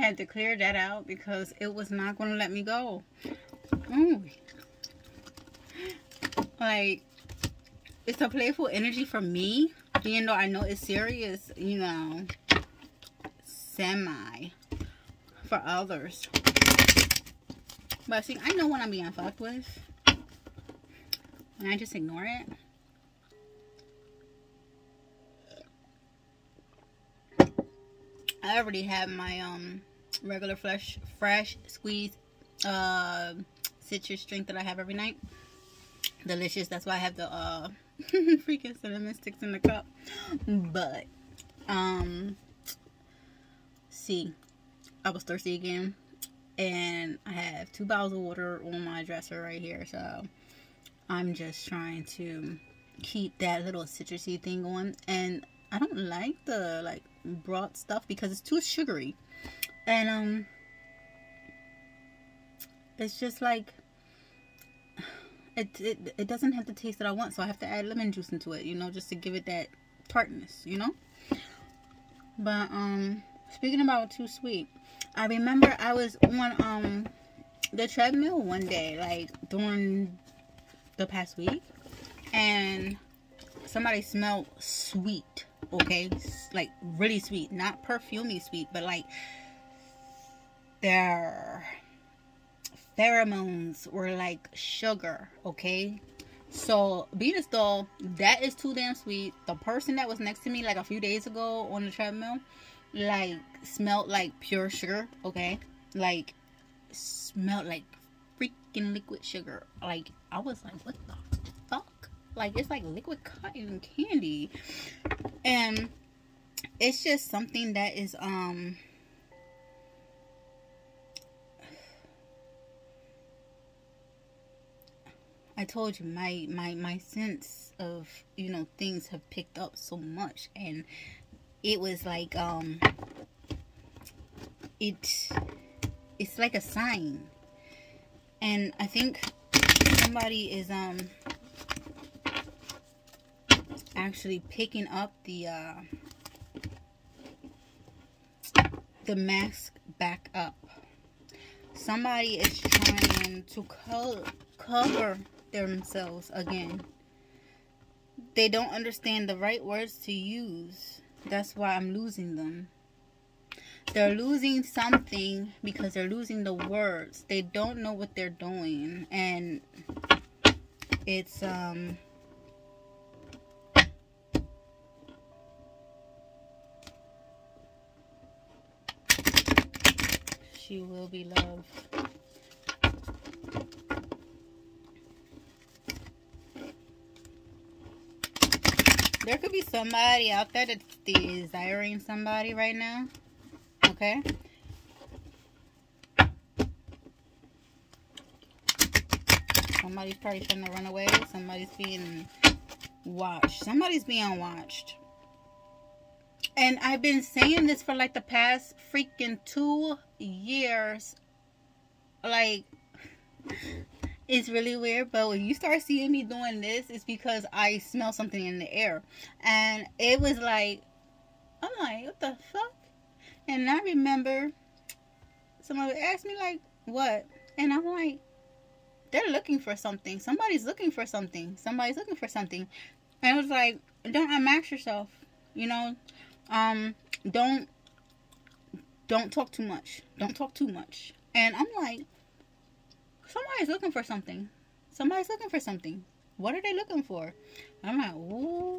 had to clear that out because it was not going to let me go. Ooh. Like, it's a playful energy for me, even though I know it's serious, you know, semi for others. But see, I know when I'm being fucked with, and I just ignore it. I already have my um regular fresh fresh squeeze uh citrus drink that I have every night. Delicious. That's why I have the uh freaking cinnamon sticks in the cup. But um see, I was thirsty again and I have two bottles of water on my dresser right here. So I'm just trying to keep that little citrusy thing going and I don't like the like broth stuff because it's too sugary. And um it's just like it, it it doesn't have the taste that I want, so I have to add lemon juice into it, you know, just to give it that tartness, you know. But um speaking about too sweet, I remember I was on um the treadmill one day, like during the past week, and somebody smelled sweet okay like really sweet not perfumey sweet but like their pheromones were like sugar okay so Venus doll that is too damn sweet the person that was next to me like a few days ago on the treadmill like smelled like pure sugar okay like smelled like freaking liquid sugar like i was like what the fuck? like it's like liquid cotton candy. And it's just something that is um I told you my my my sense of you know things have picked up so much and it was like um it it's like a sign and I think somebody is um actually picking up the uh, the mask back up. Somebody is trying to co cover themselves again. They don't understand the right words to use. That's why I'm losing them. They're losing something because they're losing the words. They don't know what they're doing. And it's, um, she will be loved. There could be somebody out there that's desiring somebody right now. Okay? Somebody's probably trying to run away. Somebody's being watched. Somebody's being watched. And I've been saying this for like the past freaking two years. Like, it's really weird. But when you start seeing me doing this, it's because I smell something in the air. And it was like, I'm like, what the fuck? And I remember somebody asked me, like, what? And I'm like, they're looking for something. Somebody's looking for something. Somebody's looking for something. And it was like, don't unmask yourself. You know, um, don't don't talk too much. Don't talk too much. And I'm like, somebody's looking for something. Somebody's looking for something. What are they looking for? I'm like, ooh.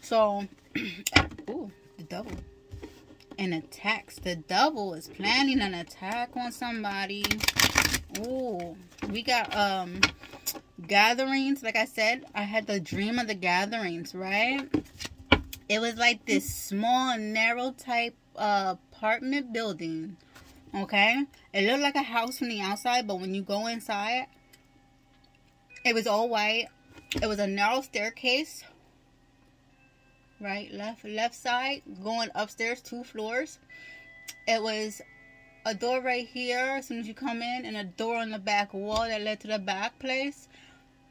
So, ooh, the devil. And attacks. The devil is planning an attack on somebody. Ooh, we got um gatherings. Like I said, I had the dream of the gatherings, right? It was like this small, narrow type uh, apartment building. Okay? It looked like a house from the outside, but when you go inside, it was all white. It was a narrow staircase. Right, left, left side, going upstairs, two floors. It was a door right here as soon as you come in, and a door on the back wall that led to the back place.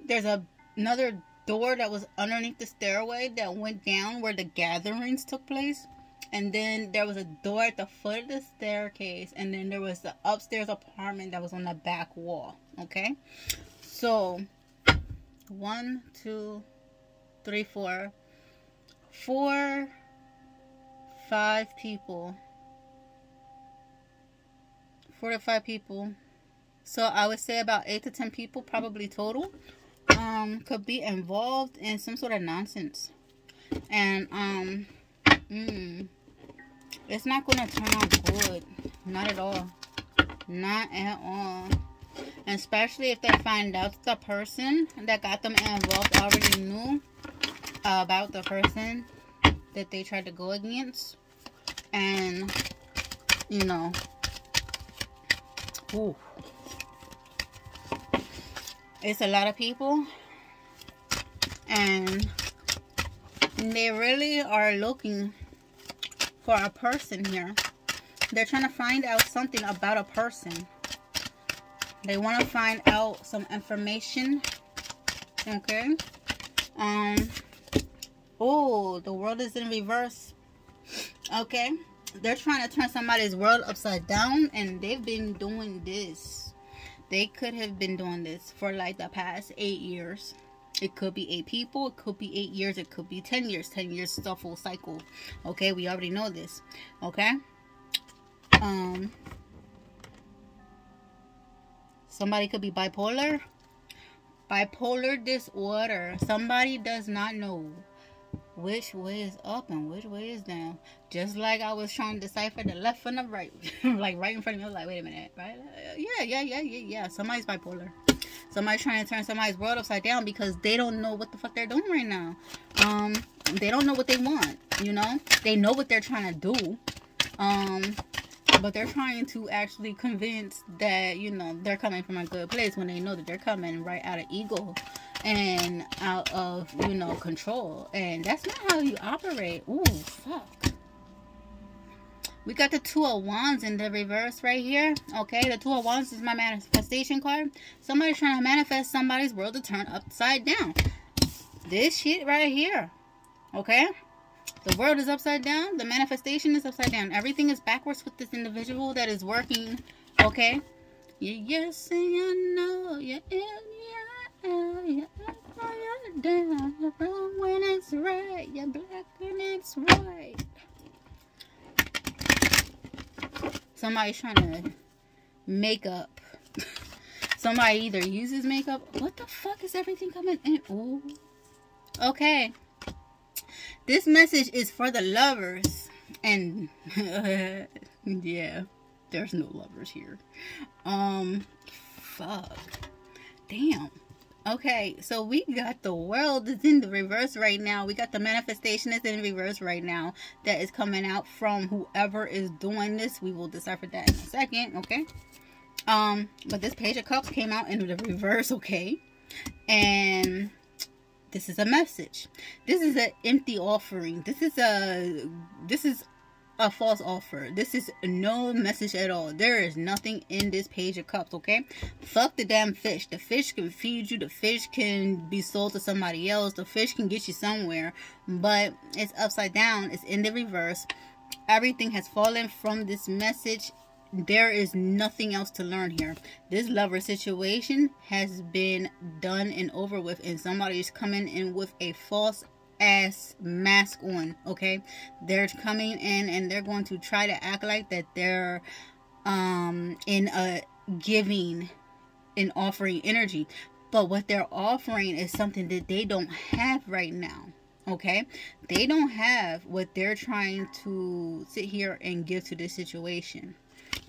There's a another door that was underneath the stairway that went down where the gatherings took place. And then there was a door at the foot of the staircase and then there was the upstairs apartment that was on the back wall okay? So one two three four four five people. Four to five people. So i would say about eight to ten people probably total um could be involved in some sort of nonsense. And um mm, it's not gonna turn out good. Not at all. Not at all. And especially if they find out the person that got them involved already knew about the person that they tried to go against. And you know. Ooh, it's a lot of people. And they really are looking for a person here. They're trying to find out something about a person. They want to find out some information okay? Um oh the world is in reverse okay? They're trying to turn somebody's world upside down and they've been doing this. They could have been doing this for like the past eight years it could be eight people it could be eight years it could be 10 years 10 years is a full cycle okay we already know this okay um somebody could be bipolar bipolar disorder somebody does not know which way is up and which way is down. Just like I was trying to decipher the left from the right. like right in front of me. I was like, wait a minute, right? Yeah, yeah, yeah, yeah, yeah. Somebody's bipolar. Somebody's trying to turn somebody's world upside down because they don't know what the fuck they're doing right now. Um, they don't know what they want, you know? They know what they're trying to do. Um, but they're trying to actually convince that, you know, they're coming from a good place when they know that they're coming right out of ego and out of you know control and that's not how you operate Ooh, fuck we got the two of wands in the reverse right here okay? The two of wands is my manifestation card. Somebody's trying to manifest somebody's world to turn upside down. This shit right here okay? The world is upside down. The manifestation is upside down. Everything is backwards with this individual that is working okay? You yes and you know you're in you down. You're wrong when it's right. You're black when it's right. Somebody's trying to make up. Somebody either uses makeup. What the fuck is everything coming in? Ooh. Okay. This message is for the lovers. And yeah, there's no lovers here. Um, fuck. Damn. Okay, so we got the world is in the reverse right now. We got the manifestation is in reverse right now. That is coming out from whoever is doing this. We will decipher that in a second, okay? Um, but this page of cups came out in the reverse, okay? And this is a message. This is an empty offering. This is a this is a false offer. This is no message at all. There is nothing in this page of cups, okay? Fuck the damn fish. The fish can feed you. The fish can be sold to somebody else. The fish can get you somewhere. But it's upside down. It's in the reverse. Everything has fallen from this message. There is nothing else to learn here. This lover situation has been done and over with. And somebody is coming in with a false ass mask on okay? They're coming in and they're going to try to act like that they're um in a giving and offering energy. But what they're offering is something that they don't have right now okay? They don't have what they're trying to sit here and give to this situation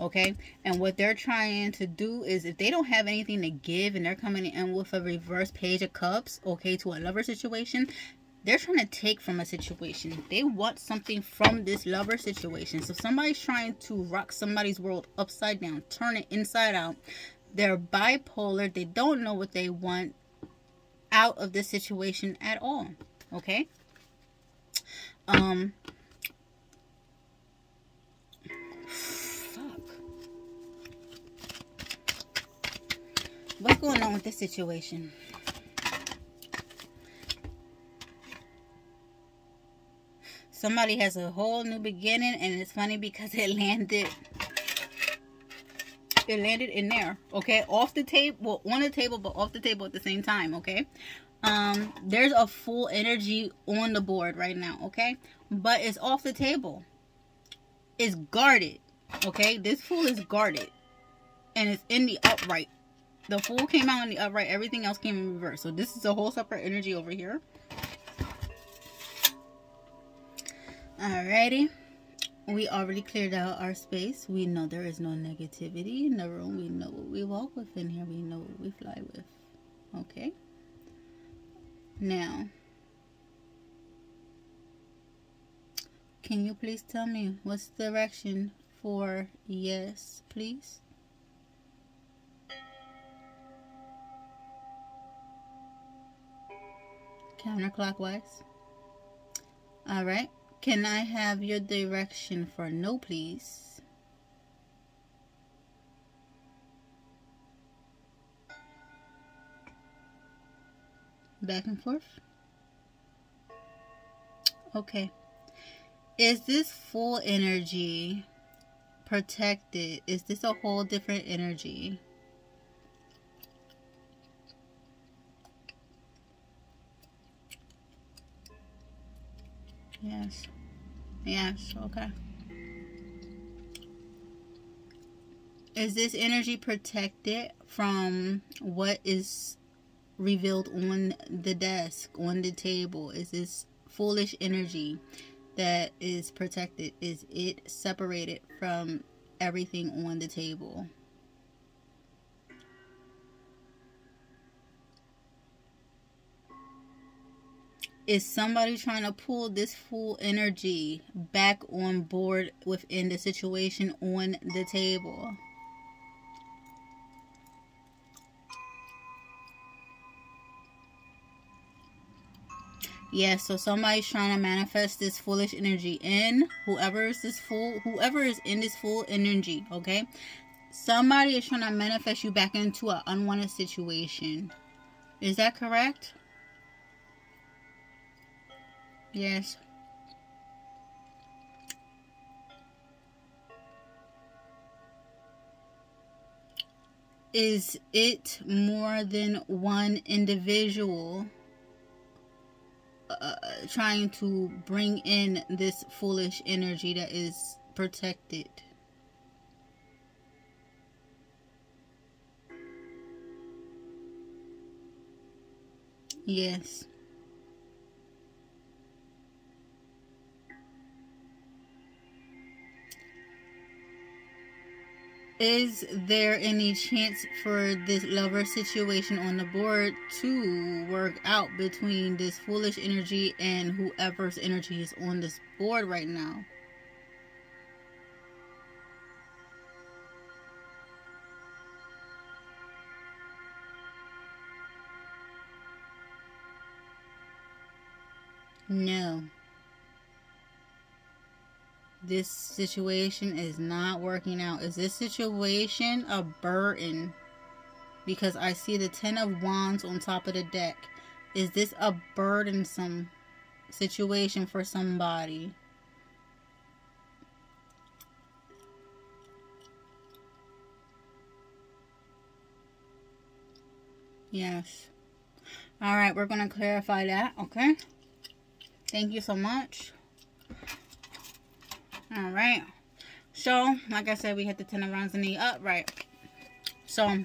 okay? And what they're trying to do is if they don't have anything to give and they're coming in with a reverse page of cups okay to a lover situation they're trying to take from a situation. They want something from this lover situation. So somebody's trying to rock somebody's world upside down, turn it inside out. They're bipolar. They don't know what they want out of this situation at all. Okay? Um fuck. What's going on with this situation? Somebody has a whole new beginning, and it's funny because it landed it landed in there okay? Off the table well on the table but off the table at the same time okay? Um there's a full energy on the board right now okay? But it's off the table. It's guarded okay? This fool is guarded and it's in the upright. The fool came out in the upright. Everything else came in reverse. So this is a whole separate energy over here alrighty we already cleared out our space. We know there is no negativity in the room. We know what we walk with in here. We know what we fly with. Okay? Now, can you please tell me what's the direction for yes, please? Counterclockwise. All right. Can I have your direction for no, please? Back and forth. Okay. Is this full energy protected? Is this a whole different energy? Yes. Yes, okay. Is this energy protected from what is revealed on the desk, on the table? Is this foolish energy that is protected? Is it separated from everything on the table? Is somebody trying to pull this full energy back on board within the situation on the table. Yeah, so somebody's trying to manifest this foolish energy in whoever is this fool, whoever is in this full energy, okay? Somebody is trying to manifest you back into an unwanted situation. Is that correct? Yes. Is it more than one individual uh, trying to bring in this foolish energy that is protected? Yes. Is there any chance for this lover situation on the board to work out between this foolish energy and whoever's energy is on this board right now? No this situation is not working out. Is this situation a burden? Because I see the Ten of Wands on top of the deck. Is this a burdensome situation for somebody? Yes. All right, we're going to clarify that, okay? Thank you so much. All right. So, like I said, we had the Ten of Wands in the upright. So,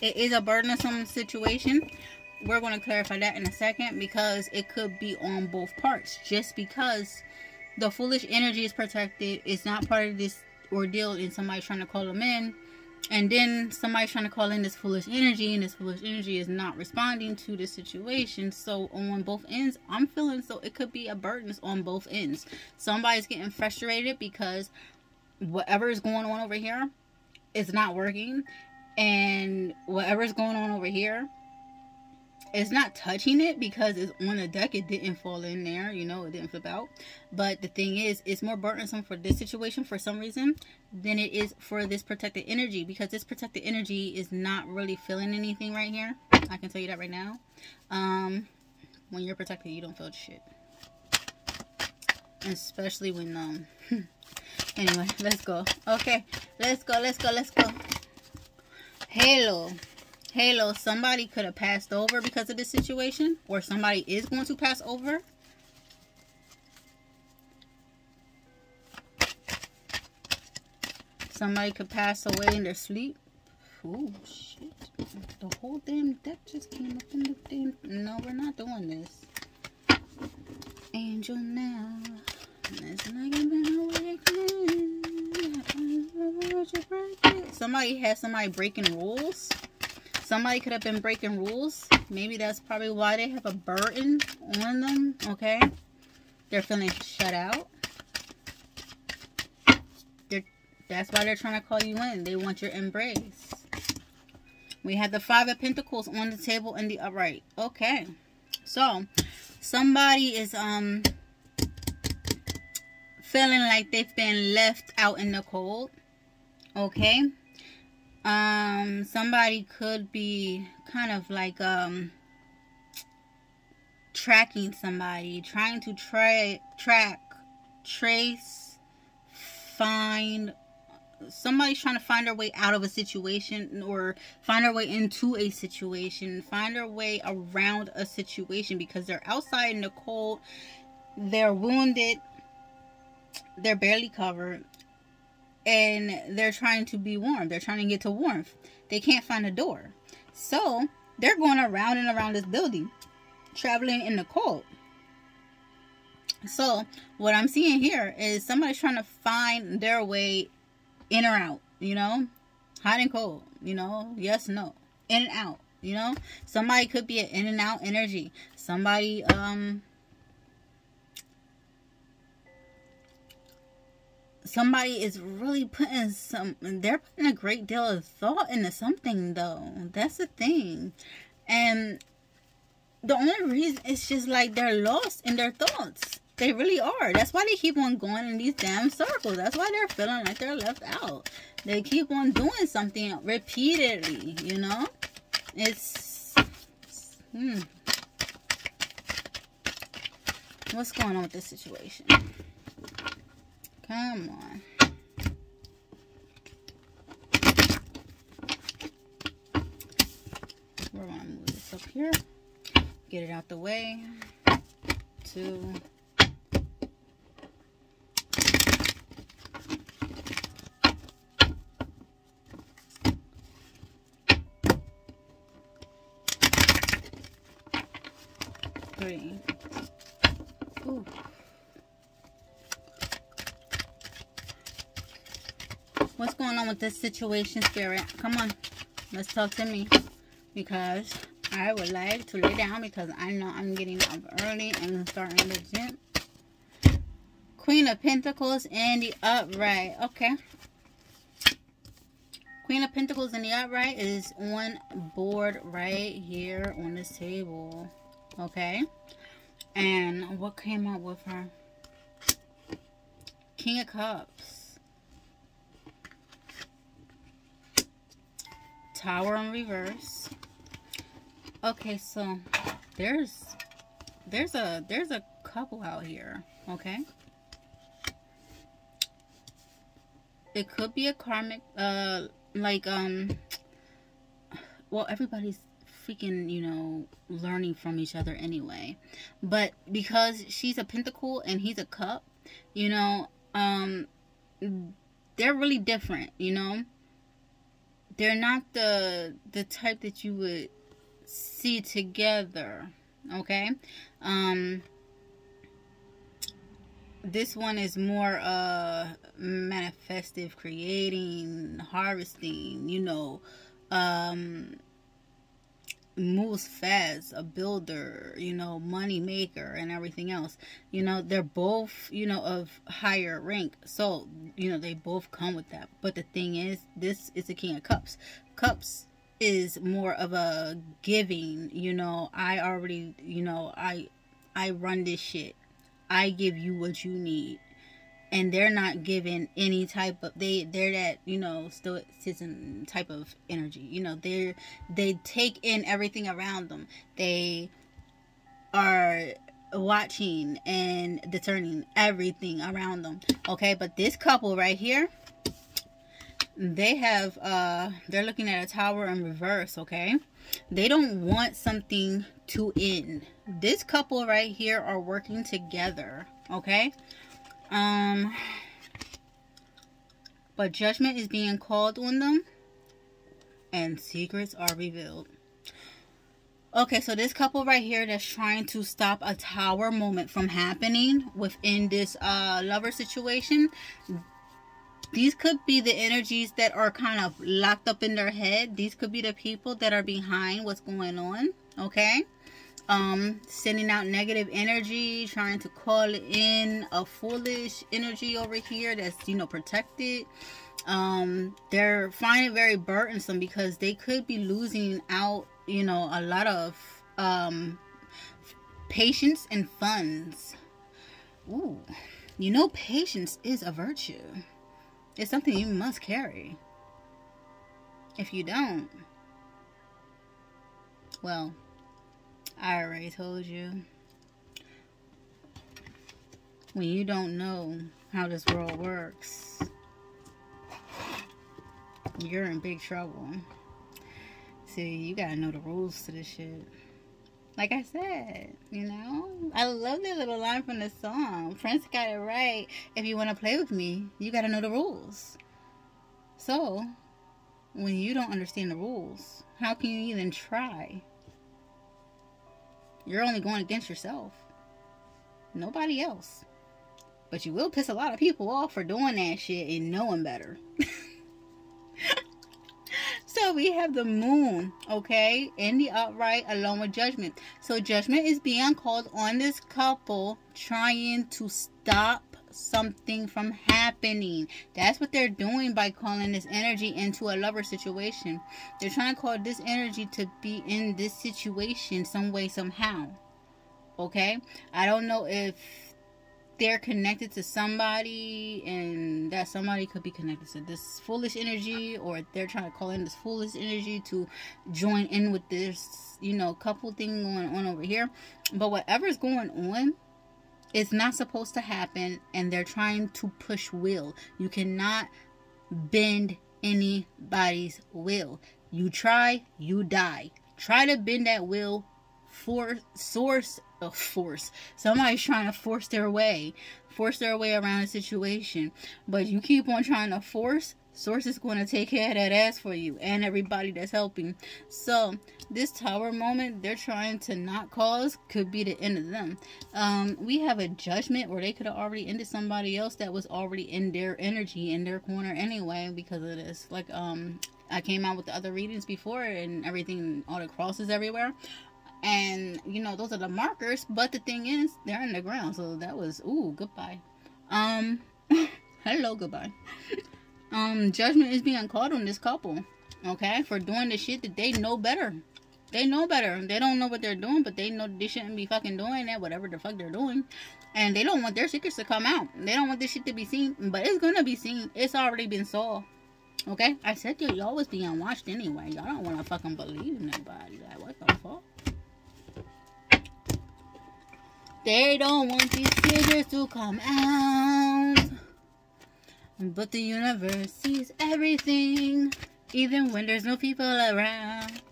it is a burdensome situation. We're going to clarify that in a second because it could be on both parts. Just because the foolish energy is protected, it's not part of this ordeal and somebody's trying to call them in and then somebody's trying to call in this foolish energy and this foolish energy is not responding to the situation. So on both ends i'm feeling so it could be a burden on both ends. Somebody's getting frustrated because whatever is going on over here is not working and whatever is going on over here it's not touching it because it's on the deck. It didn't fall in there you know it didn't flip out. But the thing is it's more burdensome for this situation for some reason than it is for this protected energy because this protected energy is not really feeling anything right here. I can tell you that right now. Um when you're protected you don't feel shit. Especially when um anyway let's go. Okay let's go let's go let's go. Halo halo somebody could have passed over because of this situation or somebody is going to pass over. Somebody could pass away in their sleep. Oh shit. The whole damn deck just came up in the damn no we're not doing this. Angel now. Somebody has somebody breaking rules. Somebody could have been breaking rules. Maybe that's probably why they have a burden on them. Okay. They're feeling shut out. They're, that's why they're trying to call you in. They want your embrace. We have the Five of Pentacles on the table in the upright. Okay. So, somebody is um feeling like they've been left out in the cold okay um somebody could be kind of like um tracking somebody trying to try track trace find somebody's trying to find their way out of a situation or find their way into a situation, find their way around a situation because they're outside in the cold, they're wounded, they're barely covered, and they're trying to be warm. They're trying to get to warmth. They can't find a door. So they're going around and around this building, traveling in the cold. So what I'm seeing here is somebody's trying to find their way in or out, you know, hot and cold, you know, yes, no, in and out, you know, somebody could be an in and out energy. Somebody, um, somebody is really putting some, they're putting a great deal of thought into something though. That's the thing. And the only reason it's just like they're lost in their thoughts they really are. That's why they keep on going in these damn circles. That's why they're feeling like they're left out. They keep on doing something repeatedly, you know? It's... Hmm. What's going on with this situation? Come on. We're going to move this up here. Get it out the way. Two... three. What's going on with this situation, Spirit? Come on. Let's talk to me. Because I would like to lay down because I know I'm getting up early and starting the gym. Queen of Pentacles and the upright. Okay. Queen of Pentacles and the upright is on board right here on this table okay and what came out with her king of cups tower in reverse okay so there's there's a there's a couple out here okay it could be a karmic uh like um well everybody's freaking, you know, learning from each other anyway. But because she's a pentacle and he's a cup, you know, um, they're really different, you know. They're not the the type that you would see together, okay? Um, this one is more uh manifestive creating harvesting you know um moves fast, a builder, you know, money maker and everything else. You know, they're both, you know, of higher rank. So, you know, they both come with that. But the thing is, this is the King of Cups. Cups is more of a giving, you know, I already, you know, I I run this shit. I give you what you need and they're not given any type of they they're that you know stoicism type of energy you know they're they take in everything around them they are watching and discerning everything around them. Okay, but this couple right here, they have uh they're looking at a tower in reverse, okay? They don't want something to end. This couple right here are working together, okay? Um but judgment is being called on them and secrets are revealed. Okay, so this couple right here that's trying to stop a tower moment from happening within this uh, lover situation. These could be the energies that are kind of locked up in their head. These could be the people that are behind what's going on. Okay. Um, sending out negative energy, trying to call in a foolish energy over here that's, you know, protected. Um they're finding it very burdensome because they could be losing out you know a lot of um patience and funds. Ooh, you know patience is a virtue. It's something you must carry. If you don't well i already told you when you don't know how this world works you're in big trouble. See, you gotta know the rules to this shit. Like I said, you know, I love that little line from the song. Prince got it right. If you want to play with me, you gotta know the rules. So, when you don't understand the rules, how can you even try? You're only going against yourself. Nobody else. But you will piss a lot of people off for doing that shit and knowing better. so we have the moon, okay, in the upright along with judgment. So judgment is being called on this couple trying to stop something from happening. That's what they're doing by calling this energy into a lover situation. They're trying to call this energy to be in this situation some way, somehow. Okay? I don't know if they're connected to somebody and that somebody could be connected to this foolish energy or they're trying to call in this foolish energy to join in with this you know couple thing going on over here but whatever's going on it's not supposed to happen and they're trying to push will you cannot bend anybody's will you try you die try to bend that will for source of force. Somebody's trying to force their way, force their way around a situation. But you keep on trying to force, Source is going to take care of that ass for you and everybody that's helping. So, this tower moment they're trying to not cause could be the end of them. Um, we have a judgment where they could have already ended somebody else that was already in their energy, in their corner anyway, because of this. Like, um, I came out with the other readings before and everything, all the crosses everywhere and you know those are the markers but the thing is they're in the ground so that was ooh goodbye um hello goodbye um judgment is being called on this couple okay for doing the shit that they know better. They know better. They don't know what they're doing but they know they shouldn't be fucking doing that whatever the fuck they're doing. And they don't want their secrets to come out. They don't want this shit to be seen but it's gonna be seen. It's already been solved okay? I said you y'all was being watched anyway. Y'all don't want to fucking believe nobody. Like what the fuck? They don't want these secrets to come out. But the universe sees everything, even when there's no people around.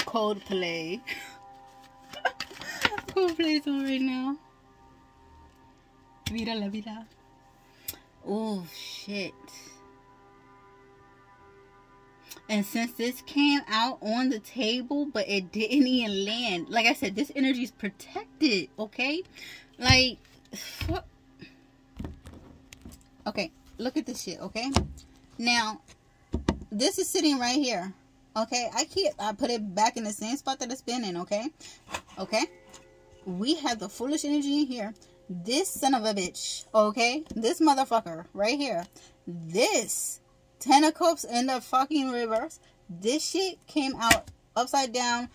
Coldplay. Coldplay's on right now. Viva la vida. Oh, shit. And since this came out on the table, but it didn't even land, like I said, this energy is protected, okay? Like. Okay, look at this shit, okay? Now, this is sitting right here, okay? I keep, I put it back in the same spot that it's been in, okay? Okay? We have the foolish energy in here. This son of a bitch, okay? This motherfucker right here. This Ten of Cups in the fucking reverse. This shit came out upside down.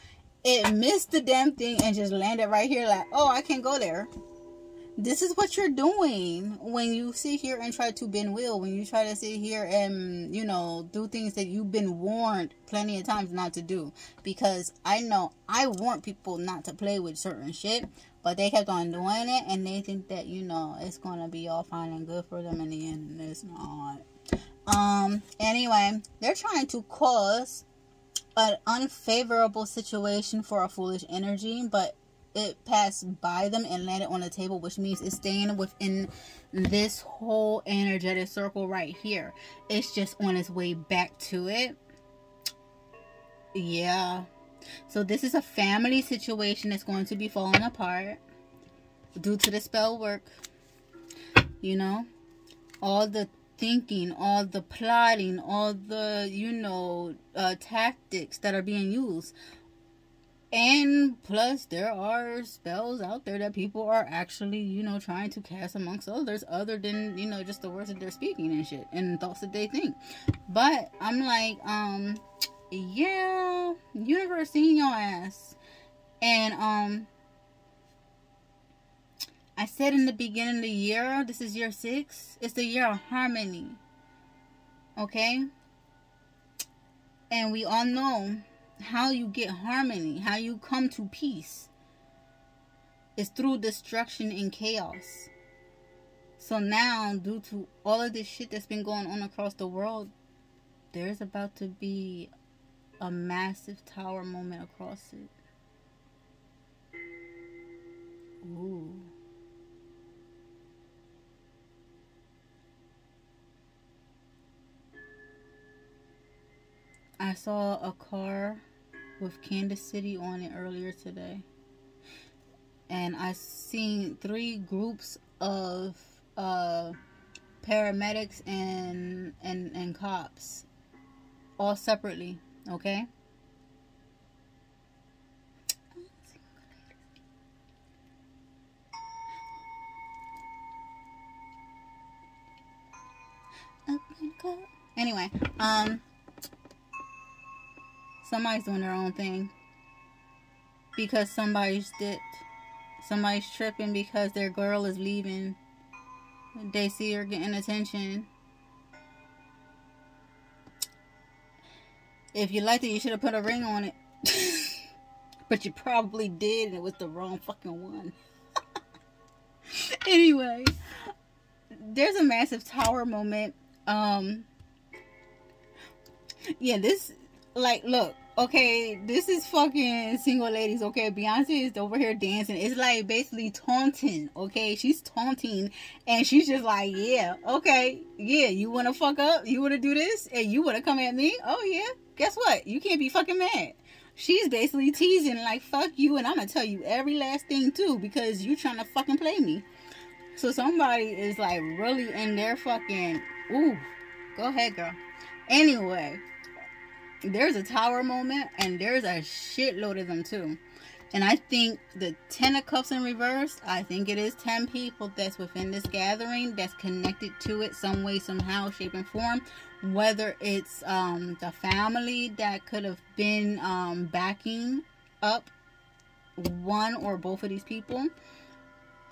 It missed the damn thing and just landed right here like, oh, I can't go there. This is what you're doing when you sit here and try to bend will when you try to sit here and you know do things that you've been warned plenty of times not to do. Because i know i warn people not to play with certain shit but they kept on doing it and they think that you know it's gonna be all fine and good for them in the end and it's not. Um anyway they're trying to cause an unfavorable situation for a foolish energy but it passed by them and landed on the table, which means it's staying within this whole energetic circle right here. It's just on its way back to it. Yeah. So this is a family situation that's going to be falling apart due to the spell work. You know, all the thinking, all the plotting, all the, you know, uh, tactics that are being used and plus, there are spells out there that people are actually, you know, trying to cast amongst others, other than, you know, just the words that they're speaking and shit and thoughts that they think. But I'm like, um, yeah, universe seeing your ass. And, um, I said in the beginning of the year, this is year six, it's the year of harmony. Okay? And we all know how you get harmony, how you come to peace, is through destruction and chaos. So now, due to all of this shit that's been going on across the world, there's about to be a massive tower moment across it. Ooh. I saw a car with Kansas City on it earlier today. And I seen three groups of uh, paramedics and, and, and cops all separately, okay? Anyway, um, Somebody's doing their own thing. Because somebody's dipped. Somebody's tripping because their girl is leaving. They see her getting attention. If you liked it, you should have put a ring on it. but you probably did, and it was the wrong fucking one. anyway, there's a massive tower moment. Um, yeah, this, like, look, okay, this is fucking single ladies, okay? Beyonce is over here dancing. It's like basically taunting, okay? She's taunting and she's just like, yeah, okay, yeah, you wanna fuck up? You wanna do this? And you wanna come at me? Oh, yeah, guess what? You can't be fucking mad. She's basically teasing, like, fuck you, and I'm gonna tell you every last thing too because you're trying to fucking play me. So somebody is like really in their fucking, ooh, go ahead, girl. Anyway, there's a tower moment and there's a shitload of them too. And I think the Ten of Cups in reverse, I think it is 10 people that's within this gathering that's connected to it some way, somehow, shape, and form. Whether it's um, the family that could have been um, backing up one or both of these people.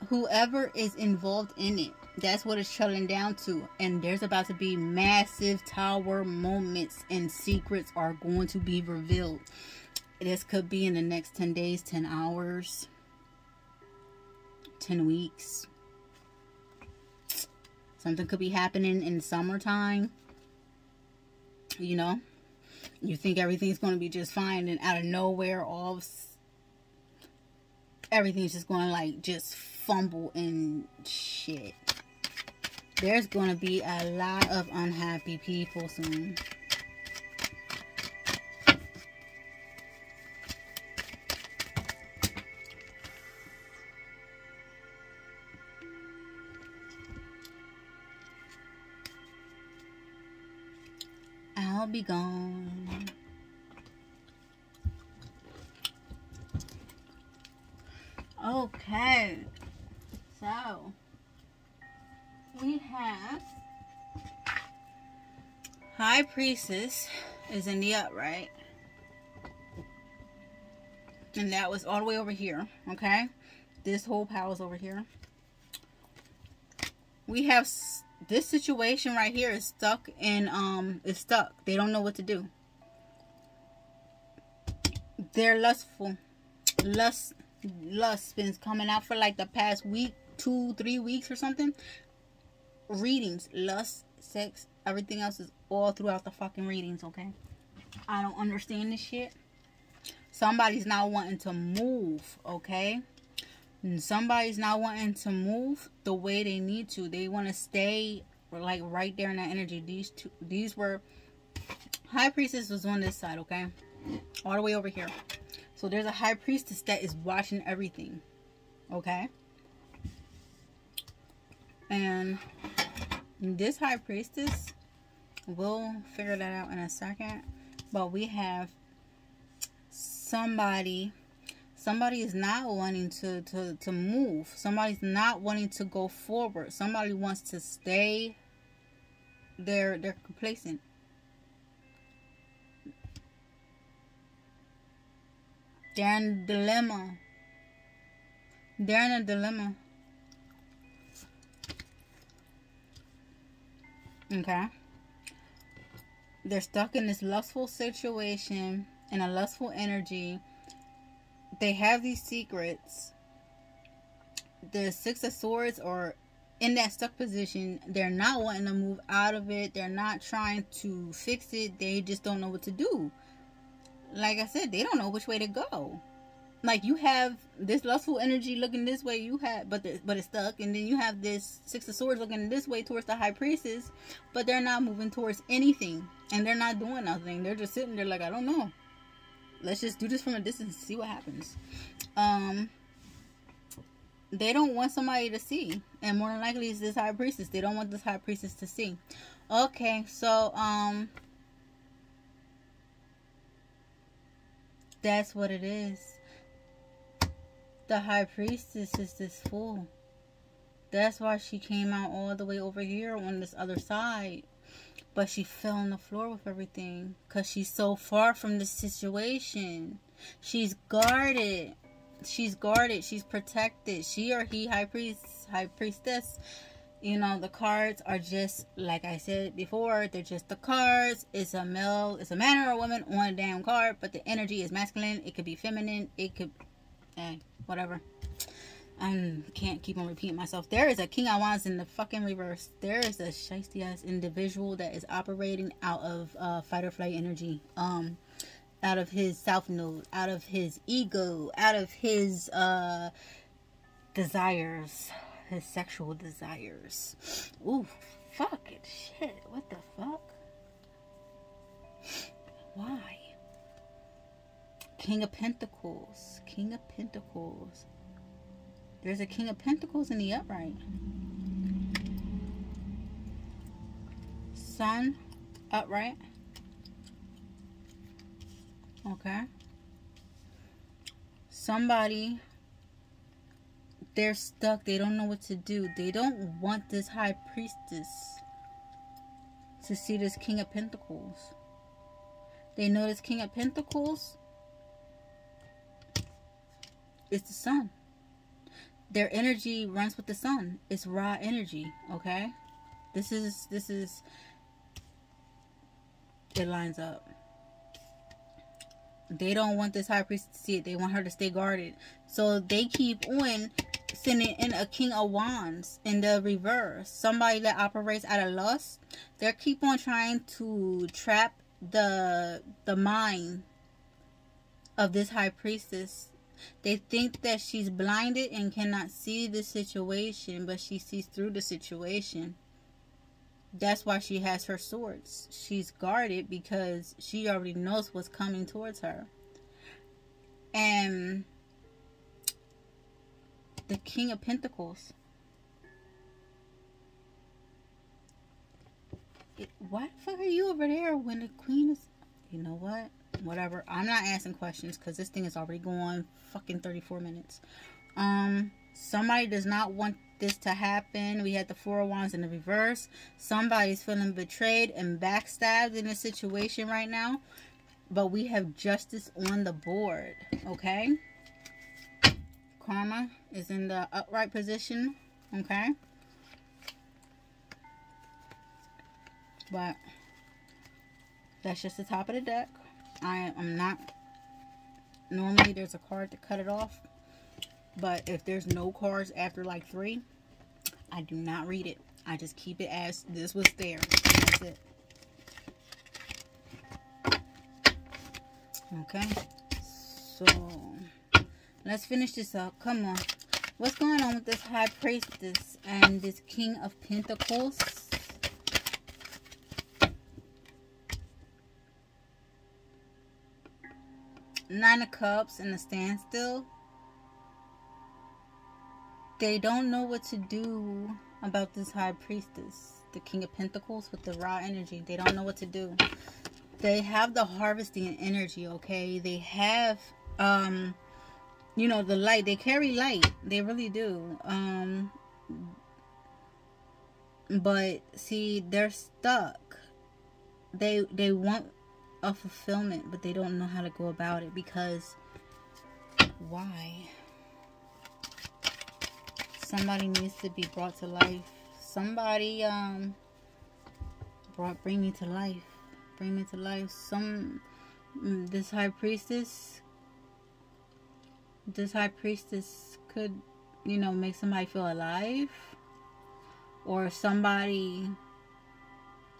Whoever is involved in it that's what it's trailing down to. And there's about to be massive tower moments and secrets are going to be revealed. This could be in the next 10 days, 10 hours, 10 weeks. Something could be happening in summertime. You know, you think everything's going to be just fine, and out of nowhere, all of, everything's just going to like just fumble and shit there's going to be a lot of unhappy people soon. I'll be gone. Okay. So we have High Priestess is in the upright. And that was all the way over here, okay? This whole pile is over here. we have this situation right here is stuck and um is stuck. They don't know what to do. They're lustful. Lust lust been coming out for like the past week, two, three weeks or something. Readings, lust, sex, everything else is all throughout the fucking readings, okay? I don't understand this shit. Somebody's not wanting to move, okay? And somebody's not wanting to move the way they need to. They want to stay like right there in that energy. These two, these were high priestess was on this side, okay, all the way over here. So there's a high priestess that is watching everything, okay. And this high priestess, we'll figure that out in a second. But we have somebody somebody is not wanting to, to, to move. Somebody's not wanting to go forward. Somebody wants to stay they're they're complacent. They're in a dilemma. They're in a dilemma. Okay. They're stuck in this lustful situation, in a lustful energy they have these secrets. The Six of Swords are in that stuck position. They're not wanting to move out of it. They're not trying to fix it. They just don't know what to do. Like I said, they don't know which way to go. Like you have this lustful energy looking this way, you have, but the, but it's stuck, and then you have this Six of Swords looking this way towards the High Priestess, but they're not moving towards anything, and they're not doing nothing. They're just sitting there like I don't know let's just do this from a distance and see what happens. Um, they don't want somebody to see, and more than likely it's this high priestess. They don't want this high priestess to see. Okay, so um, that's what it is. The high priestess is this fool. That's why she came out all the way over here on this other side but she fell on the floor with everything because she's so far from the situation. She's guarded. She's guarded. She's protected. She or he, high priest, high priestess. You know, the cards are just like I said before. They're just the cards. It's a male, it's a man or a woman on a damn card, but the energy is masculine. It could be feminine. It could, eh, whatever. I can't keep on repeating myself. There is a King of Wands in the fucking reverse. There is a shiesty ass individual that is operating out of uh, fight or flight energy. Um, out of his self node, out of his ego, out of his uh desires, his sexual desires. Ooh, fuck it, shit. What the fuck? Why? King of Pentacles, King of Pentacles. There's a King of Pentacles in the upright. Sun, upright. Okay. Somebody, they're stuck. They don't know what to do. They don't want this High Priestess to see this King of Pentacles. They know this King of Pentacles is the Sun their energy runs with the sun. It's raw energy, okay? This is this is it lines up. They don't want this high priest to see it. They want her to stay guarded. So they keep on sending in a king of wands in the reverse. Somebody that operates out of lust. They keep on trying to trap the the mind of this high priestess they think that she's blinded and cannot see the situation, but she sees through the situation. That's why she has her swords. She's guarded because she already knows what's coming towards her. And the King of Pentacles. why the fuck are you over there when the Queen is... You know what? Whatever. I'm not asking questions because this thing is already going fucking 34 minutes. Um, somebody does not want this to happen. We had the four of wands in the reverse. Somebody's feeling betrayed and backstabbed in a situation right now. But we have justice on the board. Okay. Karma is in the upright position. Okay. But that's just the top of the deck. I am not normally there's a card to cut it off. But if there's no cards after like three, I do not read it. I just keep it as this was there. That's it. Okay. So let's finish this up. Come on. What's going on with this High Priestess and this King of Pentacles? Nine of Cups and the Standstill. They don't know what to do about this High Priestess. The King of Pentacles with the raw energy. They don't know what to do. They have the harvesting energy, okay? They have, um, you know, the light. They carry light. They really do. Um, but, see, they're stuck. They, they want a fulfillment, but they don't know how to go about it because why? Somebody needs to be brought to life. Somebody um brought bring me to life. Bring me to life. Some mm, this high priestess this high priestess could, you know, make somebody feel alive or somebody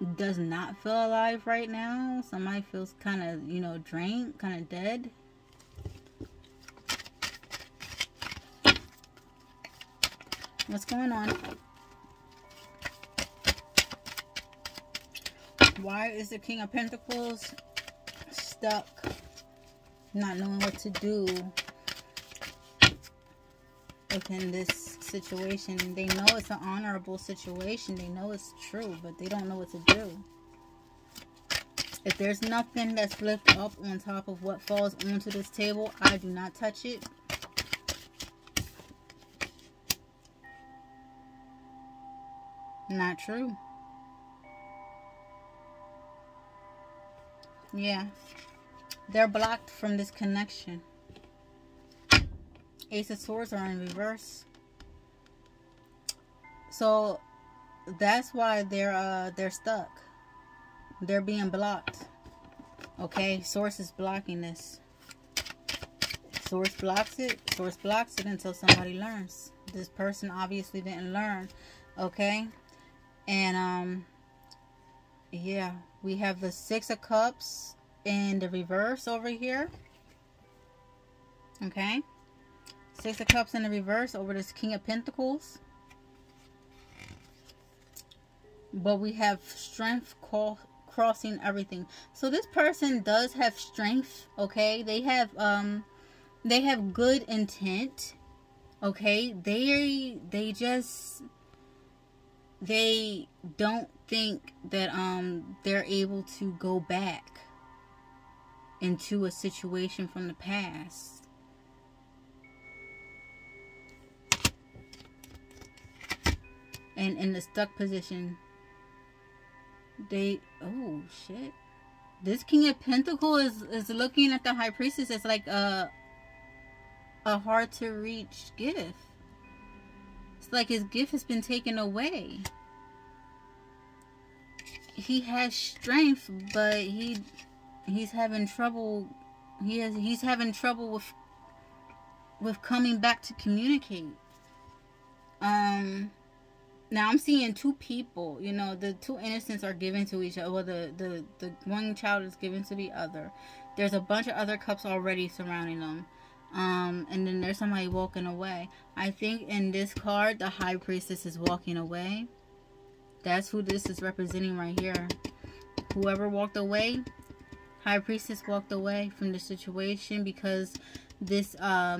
does not feel alive right now. Somebody feels kind of, you know, drained, kind of dead. What's going on? Why is the King of Pentacles stuck, not knowing what to do within this situation. They know it's an honorable situation. They know it's true, but they don't know what to do. If there's nothing that's flipped up on top of what falls onto this table, I do not touch it. Not true. Yeah. They're blocked from this connection. Ace of Swords are in reverse. So that's why they're uh they're stuck. They're being blocked. Okay, source is blocking this. Source blocks it. Source blocks it until somebody learns. This person obviously didn't learn. Okay. And um yeah, we have the six of cups in the reverse over here. Okay. Six of cups in the reverse over this king of pentacles. But we have strength crossing everything. So this person does have strength okay? They have um they have good intent okay? They they just they don't think that um they're able to go back into a situation from the past. And in the stuck position they oh shit. This King of Pentacle is is looking at the High Priestess as like a a hard to reach gift. It's like his gift has been taken away. He has strength, but he he's having trouble. He has he's having trouble with with coming back to communicate. Um now I'm seeing two people. You know, the two innocents are given to each other. Well, the the the one child is given to the other. There's a bunch of other cups already surrounding them. Um, and then there's somebody walking away. I think in this card, the High Priestess is walking away. That's who this is representing right here. Whoever walked away, High Priestess walked away from the situation because this um